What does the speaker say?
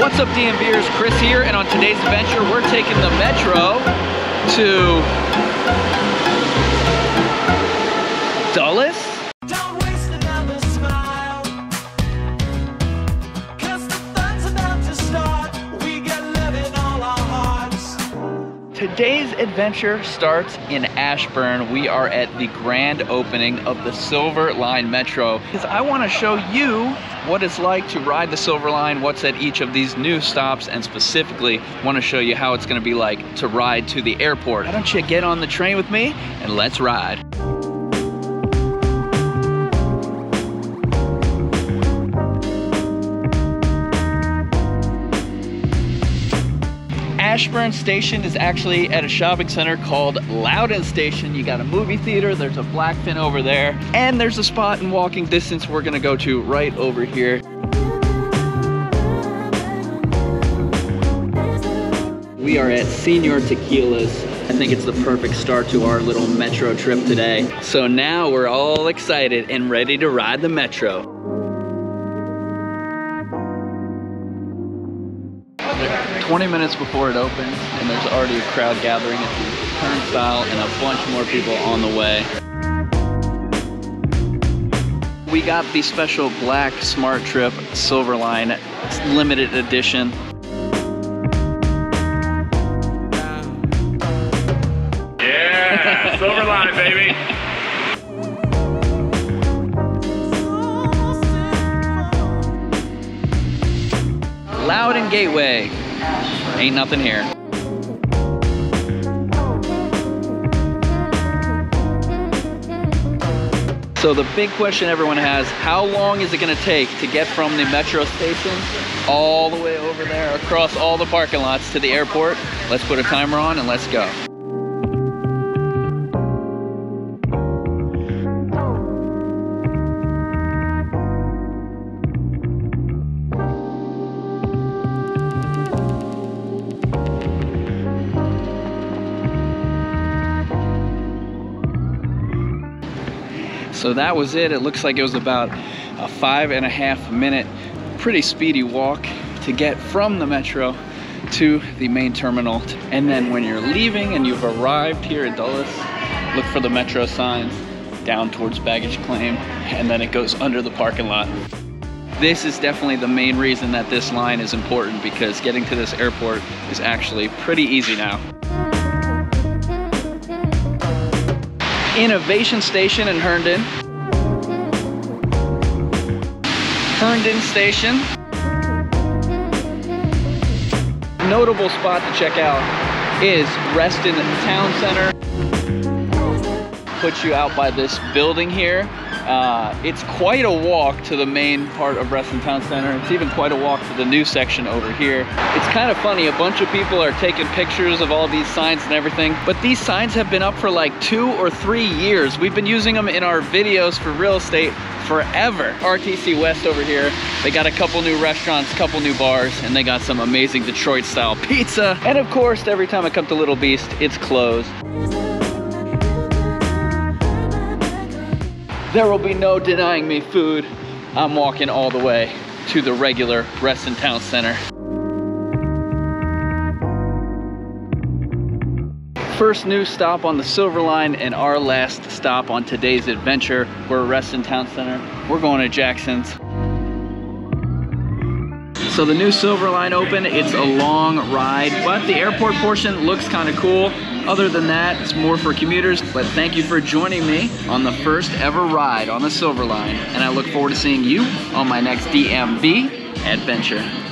What's up DMVers, Chris here, and on today's adventure, we're taking the Metro to Dulles? Today's adventure starts in Ashburn. We are at the grand opening of the Silver Line Metro because I want to show you what it's like to ride the Silver Line, what's at each of these new stops, and specifically want to show you how it's going to be like to ride to the airport. Why don't you get on the train with me and let's ride. Ashburn Station is actually at a shopping center called Loudoun Station. You got a movie theater, there's a Blackfinn over there, and there's a spot in walking distance we're gonna go to right over here. We are at Senior Tequila's. I think it's the perfect start to our little metro trip today. So now we're all excited and ready to ride the metro. 20 minutes before it opens, and there's already a crowd gathering at the turnstile and a bunch more people on the way. We got the special black SmarTrip Silverline limited edition. Yeah, silver line, baby. Loudoun Gateway. Ain't nothing here. So the big question everyone has, how long is it gonna take to get from the metro station all the way over there across all the parking lots to the airport? Let's put a timer on and let's go. So that was it. It looks like it was about a five and a half minute, pretty speedy walk to get from the metro to the main terminal. And then when you're leaving and you've arrived here at Dulles, look for the metro signs down towards baggage claim, and then it goes under the parking lot. This is definitely the main reason that this line is important because getting to this airport is actually pretty easy now. Innovation Station in Herndon. Herndon Station. Notable spot to check out is Reston Town Center. Puts you out by this building here. Uh, it's quite a walk to the main part of Reston Town Center. It's even quite a walk to the new section over here. It's kind of funny, a bunch of people are taking pictures of all these signs and everything, but these signs have been up for like two or three years. We've been using them in our videos for real estate forever. RTC West over here, they got a couple new restaurants, a couple new bars, and they got some amazing Detroit style pizza. And of course, every time I come to Little Beast, it's closed. There will be no denying me food. I'm walking all the way to the regular Reston Town Center. First new stop on the Silver Line and our last stop on today's adventure. We're at Reston Town Center. We're going to Jackson's. So the new Silver Line open, it's a long ride, but the airport portion looks kind of cool. Other than that, it's more for commuters, but thank you for joining me on the first ever ride on the Silver Line, and I look forward to seeing you on my next DMV adventure.